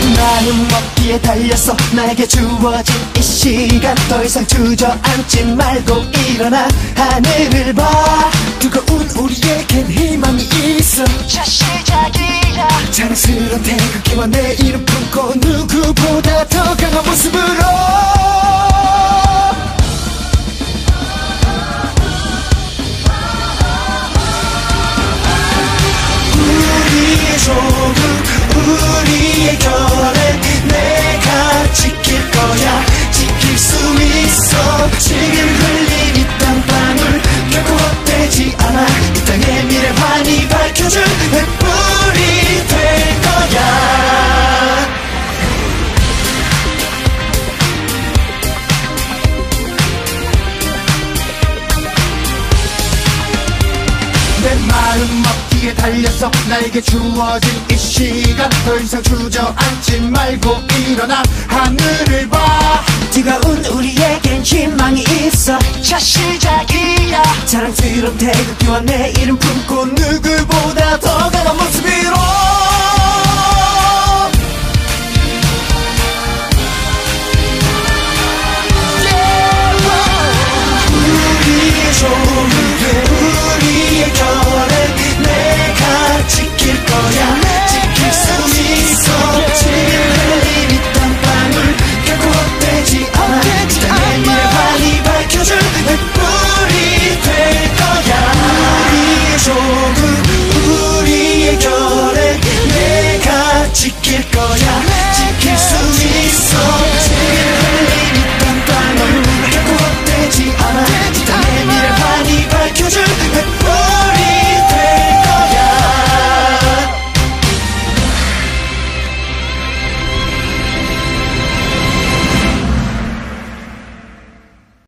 먹기에 달렸어 나에게 주어진 이 시간 더 이상 주저앉지 말고 일어나 하늘을 봐. 뜨거운 우리에겐 희망이 있어. 자 시작이야. 자랑스러운 태극기와 내일은 품고 누구보다 더 강한 모습으로 마음 먹기에 달려서 나에게 주어진 이 시간. 더 이상 주저앉지 말고 일어나. 하늘을 봐. 뜨거운 우리에겐 희망이 있어. 자 시작이야. 자랑스러운 태극기와 내일은 품고 누구보다 더 모습으로